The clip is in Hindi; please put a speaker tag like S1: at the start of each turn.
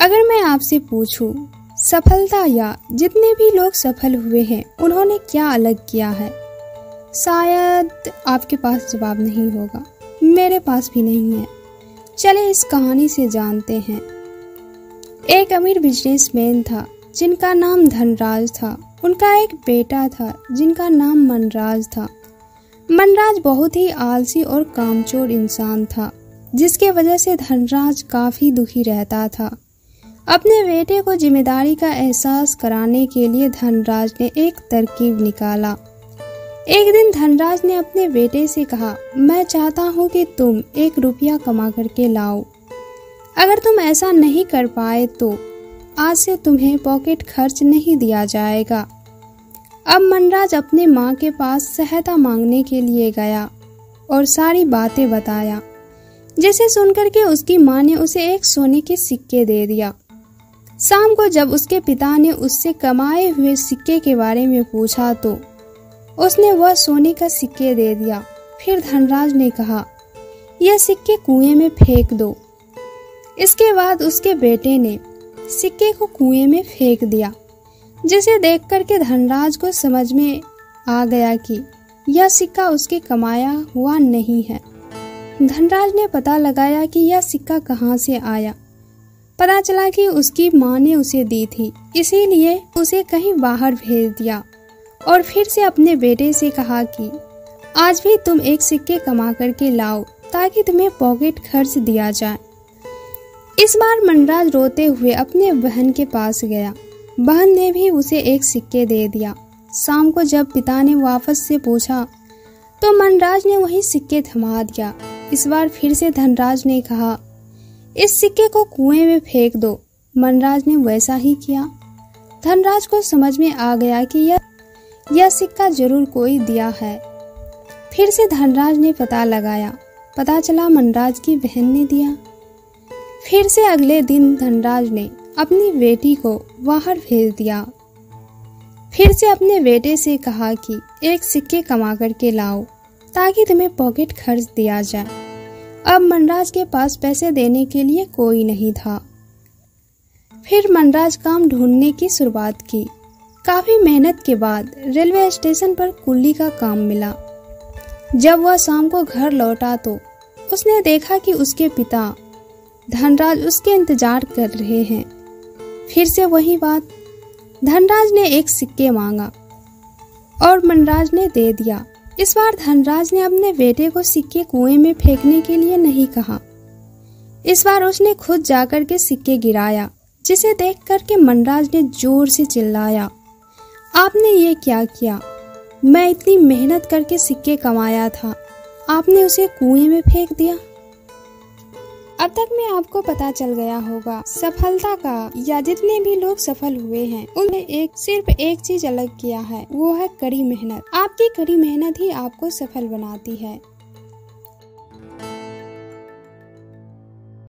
S1: अगर मैं आपसे पूछूँ, सफलता या जितने भी लोग सफल हुए हैं, उन्होंने क्या अलग किया है? शायद आपके पास जवाब नहीं होगा। मेरे पास भी नहीं है। चले इस कहानी से जानते हैं। एक अमीर बिजनेसमैन था, जिनका नाम धनराज था। उनका एक बेटा था, जिनका नाम मनराज था। मनराज बहुत ही आलसी और कामचोर इंसान था, जिसके वजह से धनराज काफ़ी दुखी रहता था। अपने बेटे को ज़िम्मेदारी का एहसास कराने के लिए धनराज ने एक तरकीब निकाला। एक दिन धनराज ने अपने बेटे से कहा, मैं चाहता हूँ कि तुम एक रुपया कमा करके लाओ। अगर तुम ऐसा नहीं कर पाए तो आज से तुम्हें पॉकेट खर्च नहीं दिया जाएगा। अब मनराज अपने माँ के पास सहायता मांगने के लिए गया और सारी बातें बताया। जिसे सुनकर के उसकी माँ ने उसे एक सोने के सिक्के दे दिया। शाम को जब उसके पिता ने उससे कमाए हुए सिक्के के बारे में पूछा तो उसने वह सोने का सिक्के दे दिया। फिर धनराज ने कहा, यह सिक्के कुएँ में फेंक दो। इसके बाद उसके बेटे ने सिक्के को कुएँ में फेंक दिया, जिसे देख कर के धनराज को समझ में आ गया कि यह सिक्का उसके कमाया हुआ नहीं है। धनराज ने पता लगाया कि यह सिक्का कहाँ से आया। पता चला कि उसकी माँ ने उसे दी थी, इसीलिए उसे कहीं बाहर भेज दिया। और फिर से अपने बेटे से कहा कि, आज भी तुम एक सिक्के कमा करके लाओ, ताकि तुम्हें पॉकेट खर्च दिया जाए। इस बार मनराज रोते हुए अपने बहन के पास गया। बहन ने भी उसे एक सिक्के दे दिया। शाम को जब पिता ने वापस से पूछा तो मनराज ने वही सिक्के थमा दिया। इस बार फिर से धनराज ने कहा इस सिक्के को कुएँ में फेंक दो। मनराज ने वैसा ही किया। धनराज को समझ में आ गया कि यह यह सिक्का ज़रूर कोई दिया है। फिर से धनराज ने पता लगाया। पता चला मनराज की बहन ने दिया। फिर से अगले दिन धनराज ने अपनी बेटी को बाहर भेज दिया। फिर से अपने बेटे से कहा कि एक सिक्के कमा करके लाओ, ताकि तुम्हें पॉकेट खर्च दिया जाए। अब मनराज के पास पैसे देने के लिए कोई नहीं था। फिर मनराज काम ढूँढने की शुरुआत की। काफ़ी मेहनत के बाद रेलवे स्टेशन पर कुल्ली का काम मिला। जब वह शाम को घर लौटा तो उसने देखा कि उसके पिता धनराज उसके इंतज़ार कर रहे हैं। फिर से वही बात, धनराज ने एक सिक्के मांगा और मनराज ने दे दिया। इस बार धनराज ने अपने बेटे को सिक्के कुएँ में फेंकने के लिए नहीं कहा। इस बार उसने खुद जाकर के सिक्के गिराया, जिसे देख कर के मनराज ने ज़ोर से चिल्लाया। आपने ये क्या किया? मैं इतनी मेहनत करके सिक्के कमाया था। आपने उसे कुएँ में फेंक दिया? अब तक में आपको पता चल गया होगा, सफलता का, या जितने भी लोग सफल हुए हैं उन्हें एक, सिर्फ़ एक चीज़ अलग किया है, वो है कड़ी मेहनत। आपकी कड़ी मेहनत ही आपको सफल बनाती है।